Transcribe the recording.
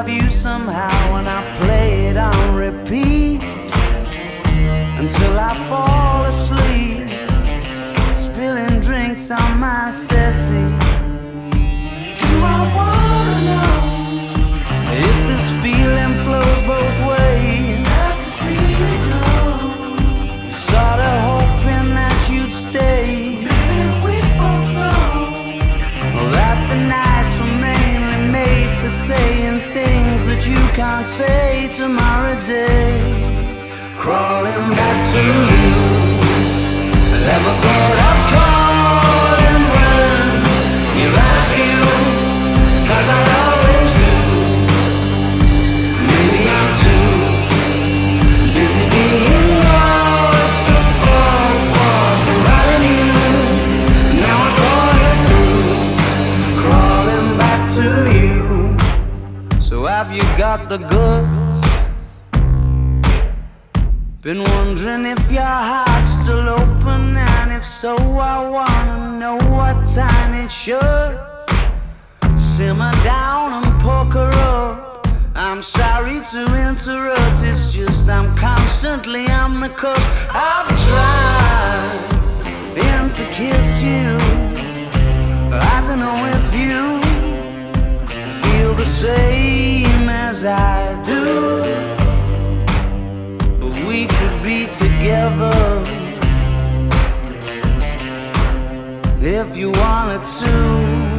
of you somehow, and I play it on repeat until I fall crawling back to you. Never thought of calling when you're out you, cause I always do. Maybe I'm too busy being lost to fall for somebody new. Now I thought it through, crawling back to you. So have you got the goods? Been wondering if your heart's still open, and if so, I wanna know what time it should. Simmer down and poker up. I'm sorry to interrupt, it's just I'm constantly on the cusp. I've tried to kiss you. Be together if you wanted to.